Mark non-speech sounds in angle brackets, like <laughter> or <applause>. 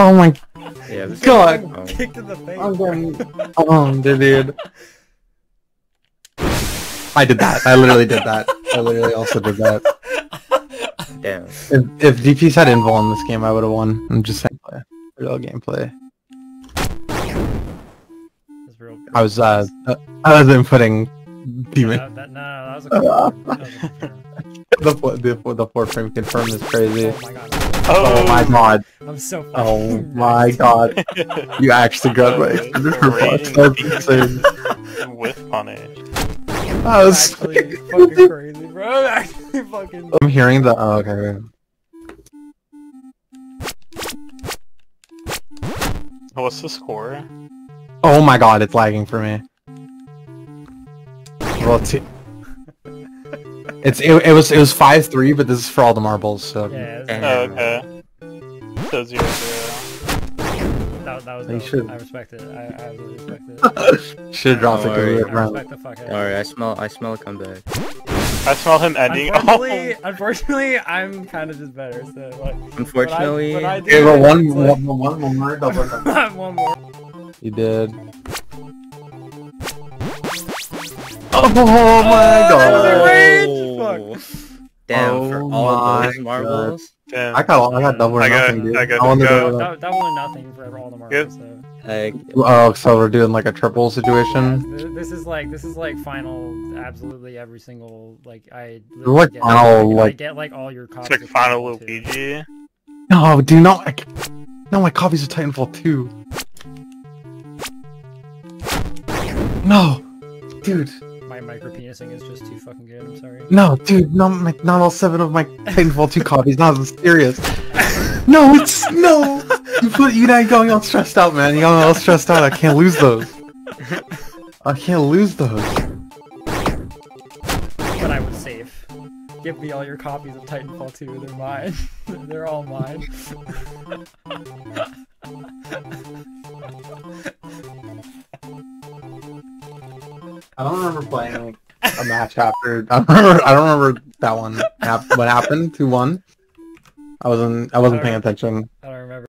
Oh my Yeah, this god! Oh. Kicked in the face. I'm going. <laughs> Oh, dude. I did that. I literally did that. I literally also did that. Damn. If, if DPS had invul in this game, I would have won. I'm just saying, play. real gameplay. Real. I was uh, uh, I was inputting demon. That, that, no, that was a confirm. That was. <laughs> The four, the, the four frame confirm is crazy. Oh my god. Oh, oh my god. I'm so oh fucking Oh my god. <laughs> You actually got my extended for Raging That's with punish. I was Actually fucking crazy, bro. <laughs> Actually fucking. I'm hearing the. Oh, okay. What's the score? Oh my god, it's lagging for me. Well, t- <laughs> it's it, it was it was five three, but this is for all the marbles. So Yeah, Damn. Oh, uh, okay. So zero zero. that, that was You dope. should- I respect it. I, I really respect it. <laughs> should have dropped Don't it worry. to I round. respect the fuck out. Alright, I smell I smell a comeback. I smell him ending. Unfortunately, <laughs> Oh, unfortunately, I'm kind of just better. So like, Unfortunately, when I, when I do Okay, but it, one it's one one one more double. like, one more. You did. Oh my oh, that was a god! rage! Fuck. Damn, oh for Oh all my those marbles. damn. I got I got double or I got- nothing, dude. I got- wanted to go. go- That, that nothing for all the marbles. So. Like, Oh, so we're doing like a triple situation. Th- This is like this is like final. Absolutely every single like I. like get, final, I like- get like all your copies. It's like of Final Luigi. No, do not. I, c- no, my copies of Titanfall 2. No, dude. My micro penising is just too fucking good. I'm sorry. No, dude. Not my, not all seven of my Titanfall 2 copies. Not as serious. No, it's no. You put you now going all stressed out, man. You got all stressed out. I can't lose those. I can't lose those. But I was safe. Give me all your copies of Titanfall 2. They're mine. <laughs> They're all mine. <laughs> I don't remember playing a match after. I don't remember. I don't remember that one. hap- What happened? Two one. I wasn't. I wasn't paying attention.